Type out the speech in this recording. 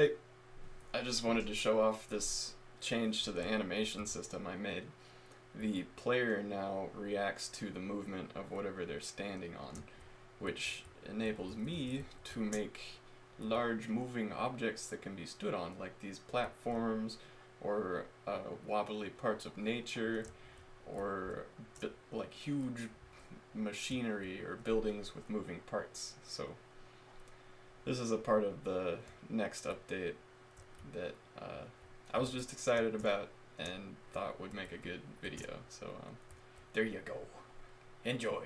Hey, I just wanted to show off this change to the animation system I made. The player now reacts to the movement of whatever they're standing on, which enables me to make large moving objects that can be stood on, like these platforms or uh, wobbly parts of nature or like huge machinery or buildings with moving parts. So this is a part of the next update that uh, I was just excited about and thought would make a good video. So um, there you go. Enjoy.